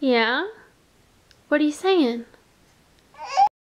Yeah? What are you saying?